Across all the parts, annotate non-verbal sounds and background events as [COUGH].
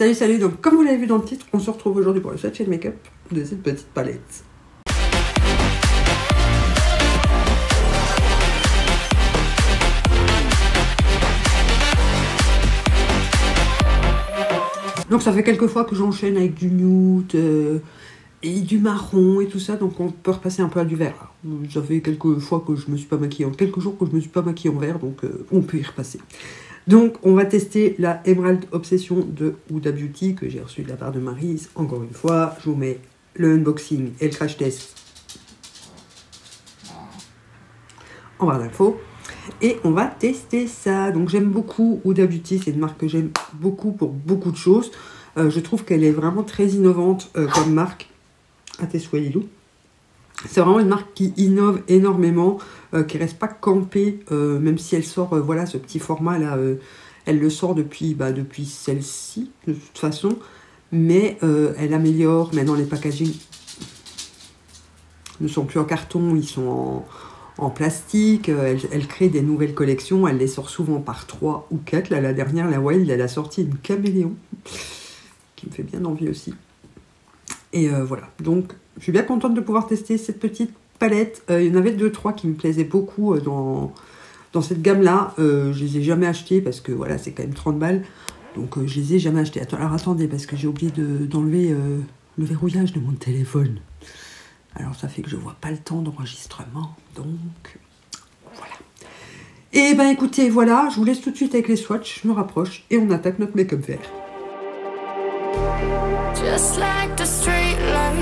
Salut, salut, donc comme vous l'avez vu dans le titre, on se retrouve aujourd'hui pour le swatch de make-up de cette petite palette. Donc ça fait quelques fois que j'enchaîne avec du nude euh, et du marron et tout ça, donc on peut repasser un peu à du vert. Ça fait quelques fois que je me suis pas maquillée, en quelques jours que je me suis pas maquillée en vert, donc euh, on peut y repasser. Donc on va tester la Emerald Obsession de Huda Beauty que j'ai reçue de la part de Marise. Encore une fois, je vous mets le unboxing et le crash test en barre d'infos. Et on va tester ça. Donc j'aime beaucoup Huda Beauty, c'est une marque que j'aime beaucoup pour beaucoup de choses. Euh, je trouve qu'elle est vraiment très innovante euh, comme marque. À tes souhaits, C'est vraiment une marque qui innove énormément, euh, qui reste pas campée, même si elle sort, voilà, ce petit format là, elle le sort depuis, bah, depuis celle-ci, de toute façon. Mais elle améliore maintenant les packaging ne sont plus en carton, ils sont en, plastique. Euh, elle, crée des nouvelles collections. Elle les sort souvent par 3 ou 4. Là, la dernière, la Wild, elle a sorti une caméléon qui me fait bien envie aussi. Et euh, voilà. Donc, je suis bien contente de pouvoir tester cette petite palette. Euh, il y en avait 2-3 qui me plaisaient beaucoup dans, dans cette gamme-là. je les ai jamais achetées parce que voilà, c'est quand même 30 balles. Donc, je les ai jamais achetées. alors, attendez, parce que j'ai oublié d'enlever le verrouillage de mon téléphone. Alors ça fait que je vois pas le temps d'enregistrement. Donc voilà. Et eh ben écoutez, voilà, je vous laisse tout de suite avec les swatchs, je me rapproche et on attaque notre make-up vert.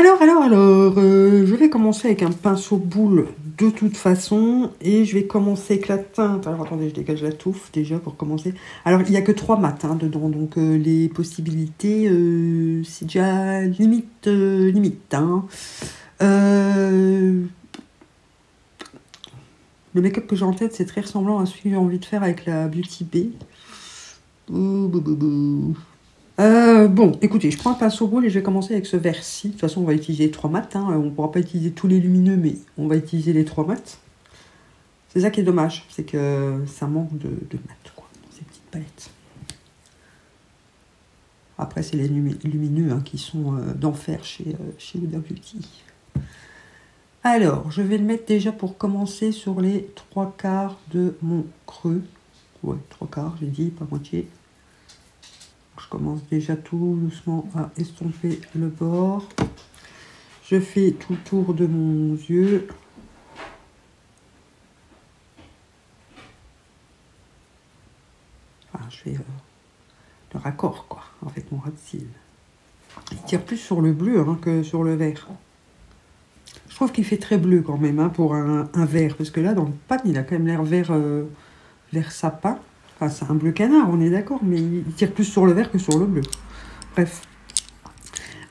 Alors, alors, alors, euh, je vais commencer avec un pinceau boule de toute façon. Et je vais commencer avec la teinte. Alors, attendez, je dégage la touffe déjà pour commencer. Alors, il n'y a que trois matins dedans. Donc, euh, les possibilités, euh, c'est déjà limite, limite. Hein. le make-up que j'ai en tête, c'est très ressemblant à celui que j'ai envie de faire avec la Beauty Bay. Euh, bon, écoutez, je prends un pinceau boule et je vais commencer avec ce vert-ci. De toute façon, on va utiliser trois mats. Hein. On ne pourra pas utiliser tous les lumineux, mais on va utiliser les trois mats. C'est ça qui est dommage, c'est que ça manque de, de quoi, ces petites palettes. Après, c'est les lumineux hein, qui sont euh, d'enfer chez, euh, chez Beauty. Alors, je vais le mettre déjà pour commencer sur les trois quarts de mon creux. Ouais, trois quarts, j'ai dit, pas moitié commence déjà tout doucement à estomper le bord. Je fais tout le tour de mon yeux. je fais euh, le raccord, quoi, avec mon ras de cils. Il tire plus sur le bleu hein, que sur le vert. Je trouve qu'il fait très bleu quand même hein, pour un, vert, parce que là, dans le pan, il a quand même l'air vert, euh, vert sapin c'est un bleu canard, on est d'accord, mais il tire plus sur le vert que sur le bleu. Bref.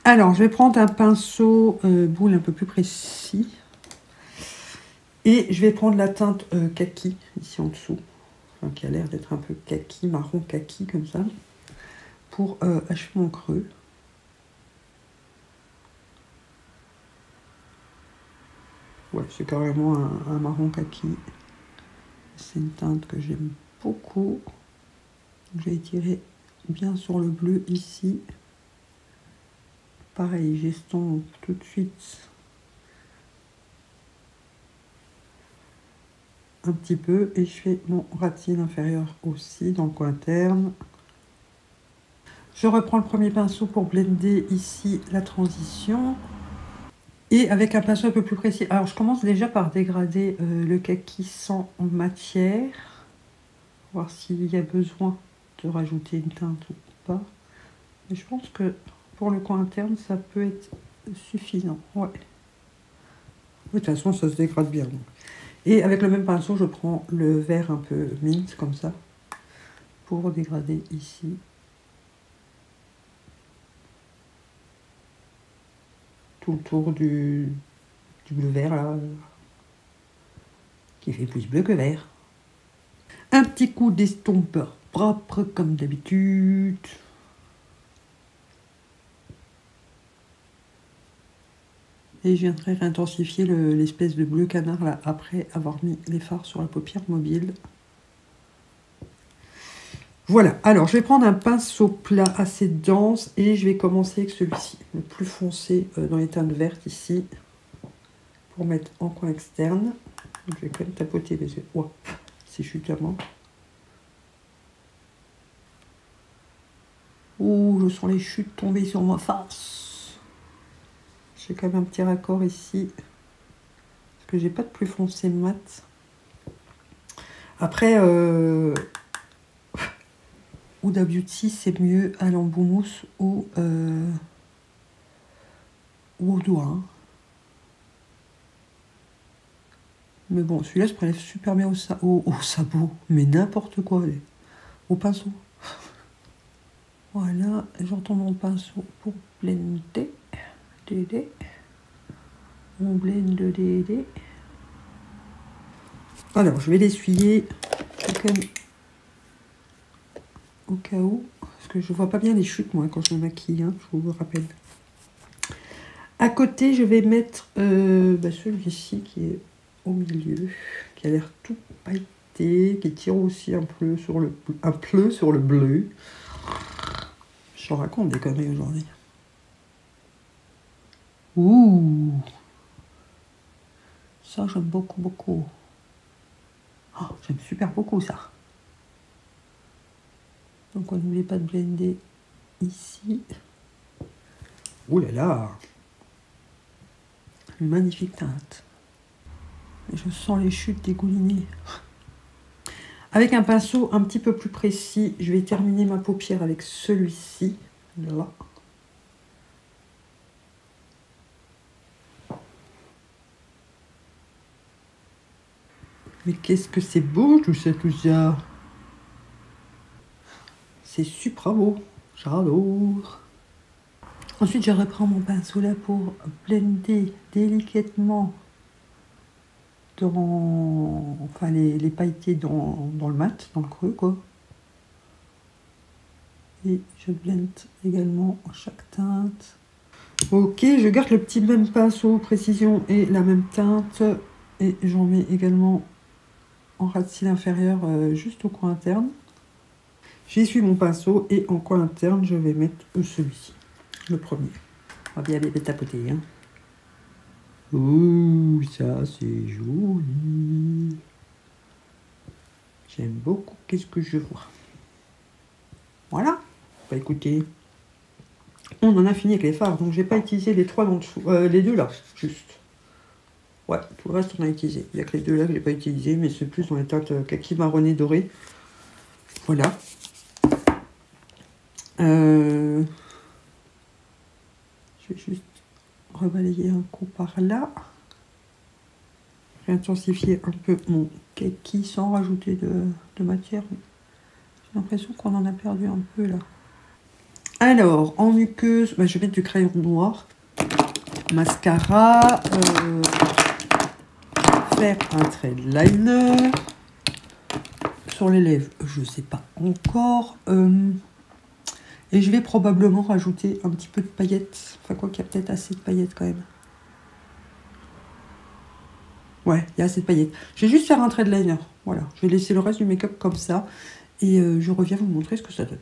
Alors, je vais prendre un pinceau euh, boule un peu plus précis. Et je vais prendre la teinte euh, kaki, ici en dessous. qui a l'air d'être un peu kaki, marron kaki, comme ça. Pour euh, achever mon creux. Ouais, c'est carrément un, un marron kaki. C'est une teinte que j'aime beaucoup. J'ai tiré bien sur le bleu ici. Pareil, j'estompe tout de suite un petit peu et je fais mon ratine inférieur aussi dans le coin interne. Je reprends le premier pinceau pour blender ici la transition. Et avec un pinceau un peu plus précis. Alors je commence déjà par dégrader euh, le kaki sans matière voir s'il y a besoin de rajouter une teinte ou pas. Mais je pense que pour le coin interne, ça peut être suffisant. Ouais. De toute façon, ça se dégrade bien. Et avec le même pinceau, je prends le vert un peu mint, comme ça, pour dégrader ici. Tout le tour du, du bleu vert, là, qui fait plus bleu que vert. Un petit coup d'estompeur propre comme d'habitude. Et je viendrai réintensifier le- l'espèce de bleu canard là après avoir mis les fards sur la paupière mobile. Voilà, alors je vais prendre un pinceau plat assez dense et je vais commencer avec celui-ci, le plus foncé euh, dans les teintes vertes ici, pour mettre en coin externe. Je vais quand même tapoter parce c'est chutamment. Ouh, je sens les chutes tomber sur ma face. J'ai quand même un petit raccord ici, parce que j'ai pas de plus foncé mat. Après, euh, Huda Beauty, c'est mieux à l'emboumousse ou, euh, ou au doigt. hein. Mais bon, celui-là se prélève super bien au, sa- au, sabot, mais n'importe quoi, au pinceau. Voilà, j'entends mon pinceau pour blender. Dédé. On blende dédé. Alors, je vais l'essuyer au cas où, parce que je vois pas bien les chutes moi quand je me maquille, hein, je vous le rappelle. À côté, je vais mettre euh, bah, celui-ci qui est au milieu, qui a l'air tout pailleté, qui tire aussi un peu sur le, un sur le bleu. Je raconte des conneries aujourd'hui. Ouh Ça, j'aime beaucoup, beaucoup. Oh, j'aime super beaucoup ça. Donc on n'oublie pas de blender ici. Ouh là là magnifique teinte. Je sens les chutes dégoulinées. Avec un pinceau un petit peu plus précis, je vais terminer ma paupière avec celui-ci. Là. Mais qu'est-ce que c'est beau tout ça, tout ça C'est super beau. J'adore. Ensuite, je reprends mon pinceau là pour blender délicatement dans, enfin, les, les pailletés dans, dans le mat, dans le creux, quoi. Et je blende également chaque teinte. Ok, je garde le petit même pinceau précision et la même teinte. Et j'en mets également en ras de euh, juste au coin interne. J'essuie mon pinceau et en coin interne, je vais mettre celui-ci, le premier. On va bien aller tapoter. Hein. Ouh, ça c'est joli. J'aime beaucoup. Qu'est-ce que je vois? Voilà. Bah écoutez, on en a fini avec les fards, donc j'ai pas utilisé les trois en dessous, euh, les deux là, juste. Ouais, tout le reste on a utilisé. Il n'y a que les deux là que j'ai pas utilisé, mais c'est plus dans les teintes euh, kaki marronné doré. Voilà. Euh, rebalayer un coup par là. Réintensifier un peu mon kaki sans rajouter de, de matière? J'ai l'impression qu'on en a perdu un peu là. Alors, en muqueuse, bah, je vais mettre du crayon noir. Mascara. euh, faire un trait de liner. Sur les lèvres, je sais pas encore. Euh, et je vais probablement rajouter un petit peu de paillettes. Enfin, quoi qu'il y a peut-être assez de paillettes quand même. Ouais, il y a assez de paillettes. Je vais juste faire un trait de liner. Voilà, je vais laisser le reste du make-up comme ça. Et euh, je reviens vous montrer ce que ça donne.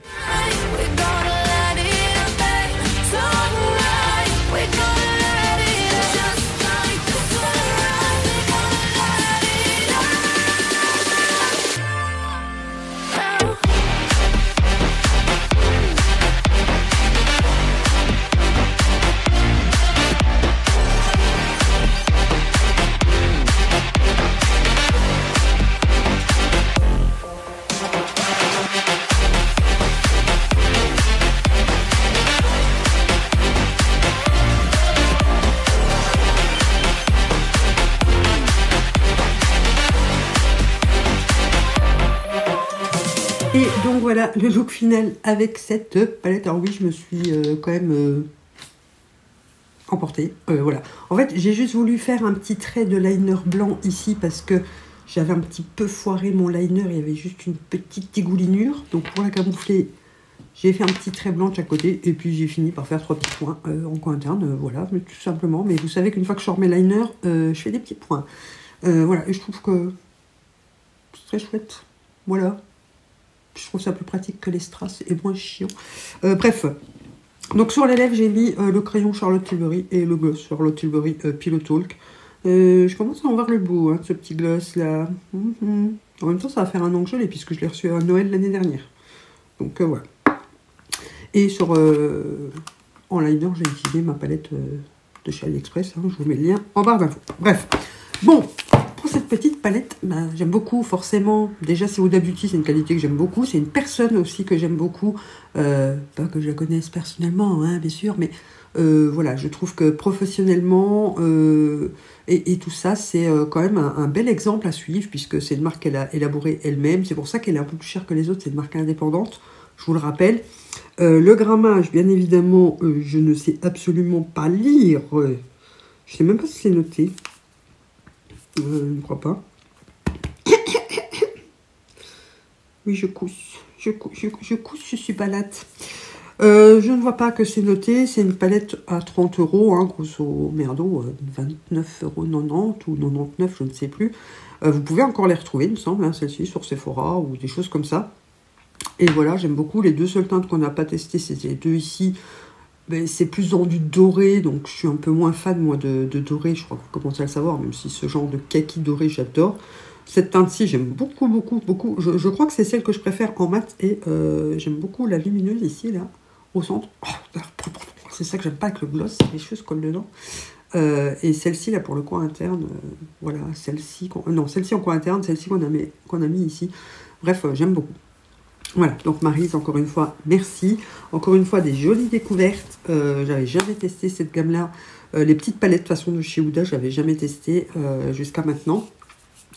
Le look final avec cette palette. Alors oui, je me suis euh, quand même euh, emportée. Euh, voilà. En fait, j'ai juste voulu faire un petit trait de liner blanc ici parce que J'avais un petit peu foiré mon liner, il y avait juste une petite égoulinure. Donc pour la camoufler, j'ai fait un petit trait blanc de chaque côté et puis j'ai fini par faire trois petits points en coin interne. voilà, tout simplement. Mais vous savez qu'une fois que je sors mes liners, je fais des petits points. Voilà, et je trouve que c'est très chouette. Voilà. Je trouve ça plus pratique que les strass et moins chiant. Euh, bref. Donc sur les lèvres, j'ai mis euh, le crayon Charlotte Tilbury et le gloss Charlotte Tilbury euh, Pillow Talk. Je commence à en voir le bout, hein, ce petit gloss là. Mhm. En même temps, ça va faire un an que je l'ai puisque je l'ai reçu à Noël l'année dernière. Donc voilà. Et sur en liner, j'ai utilisé ma palette de chez AliExpress. hein, je vous mets le lien en barre d'infos. Bref. Bon, cette petite palette, ben, j'aime beaucoup forcément. Déjà, c'est Huda Beauty, c'est une qualité que j'aime beaucoup. C'est une personne aussi que j'aime beaucoup. Euh, pas que je la connaisse personnellement, hein, bien sûr, mais euh, voilà, je trouve que professionnellement euh, et, tout ça, c'est quand même un, bel exemple à suivre puisque c'est une marque qu'elle a élaborée elle-même. C'est pour ça qu'elle est un peu plus chère que les autres. C'est une marque indépendante, je vous le rappelle. Le grammage, bien évidemment, je ne sais absolument pas lire. Je sais même pas si c'est noté. Euh, je ne crois pas. [COUGHS] Oui, je cousse. Je, cou- je, je je suis palate. Euh, je ne vois pas que c'est noté. C'est une palette à 30 euros, hein, grosso merdo, euh, 29,90 euros ou 99, je ne sais plus. Vous pouvez encore les retrouver, il me semble, hein, celle-ci, sur Sephora ou des choses comme ça. Et voilà, j'aime beaucoup. Les deux seules teintes qu'on n'a pas testées, c'est les deux ici. Ben, c'est plus dans du doré, donc je suis un peu moins fan, moi, de, doré. Je crois que vous commencez à le savoir, même si ce genre de kaki doré, j'adore. Cette teinte-ci, j'aime beaucoup, beaucoup, beaucoup. Je, crois que c'est celle que je préfère en mat et euh, j'aime beaucoup la lumineuse ici, là, au centre. Oh, c'est ça que j'aime pas avec le gloss, les se collent dedans. Euh, et celle-ci, là, pour le coin interne, euh, voilà, celle-ci, non, celle-ci en coin interne, celle-ci qu'on a, qu'on a mis ici. Bref, j'aime beaucoup. Voilà, donc Marise, encore une fois, merci. Encore une fois, des jolies découvertes. Euh, j'avais jamais testé cette gamme-là. Euh, les petites palettes, de façon, de chez Huda, j'avais jamais testé euh, jusqu'à maintenant.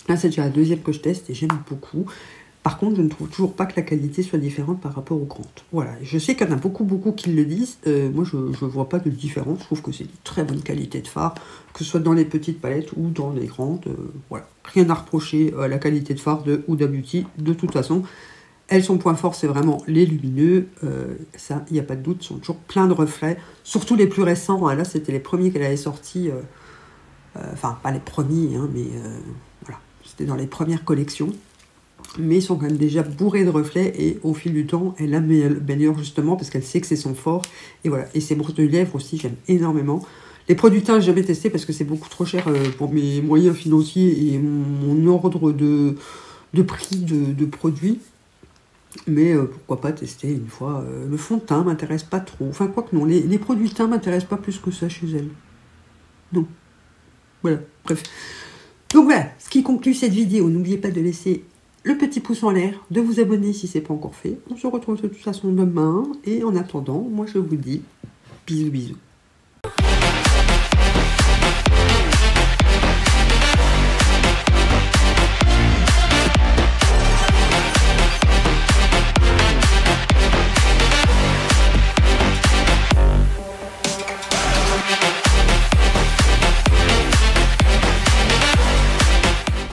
Là, c'est déjà la deuxième que je teste et j'aime beaucoup. Par contre, je ne trouve toujours pas que la qualité soit différente par rapport aux grandes. Voilà, je sais qu'il y en a beaucoup, beaucoup qui le disent. Moi, je ne vois pas de différence. Je trouve que c'est une très bonne qualité de fard, que ce soit dans les petites palettes ou dans les grandes. Voilà, rien à reprocher à la qualité de fard de Huda Beauty. De toute façon, elles, son point fort, c'est vraiment les lumineux. Euh, ça, il n'y a pas de doute, sont toujours plein de reflets. Surtout les plus récents. hein. Là, c'était les premiers qu'elle avait sortis. euh, euh, Enfin, pas les premiers, hein, mais voilà. C'était dans les premières collections. Mais ils sont quand même déjà bourrés de reflets. Et au fil du temps, elle améliore justement parce qu'elle sait que c'est son fort. Et voilà. Et ses brosses de lèvres aussi, j'aime énormément. Les produits teints, j'ai jamais testé parce que c'est beaucoup trop cher pour mes moyens financiers et mon, ordre de, prix de produits. Mais euh, pourquoi pas tester une fois. euh, le fond de teint m'intéresse pas trop. Enfin, quoi que non, les, les produits teints m'intéressent pas plus que ça chez elle. Non. Voilà, bref. Donc voilà, ce qui conclut cette vidéo. N'oubliez pas de laisser le petit pouce en l'air, de vous abonner si c'est pas encore fait. On se retrouve de toute façon demain. Et en attendant, moi je vous dis bisous bisous.